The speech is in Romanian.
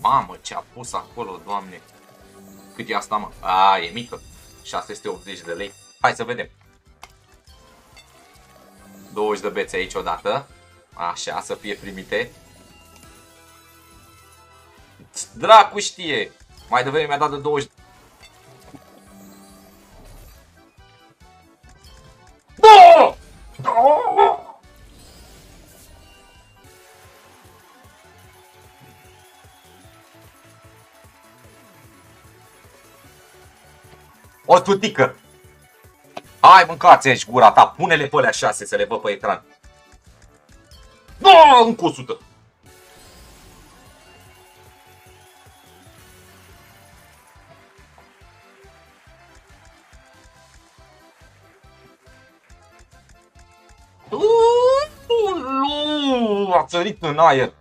Mamă, ce a pus acolo, doamne. Cât e asta, mă? A, e mică. 680 de lei. Hai să vedem. 20 de bețe aici odată. Așa, să fie primite. Dracu știe! Mai devreme mi-a dat de 20... O tutică! Hai mâncați aici gura ta, pune-le pe alea șase să le văd pe ecran. No, încă 100! Uuu, a țărit în aer.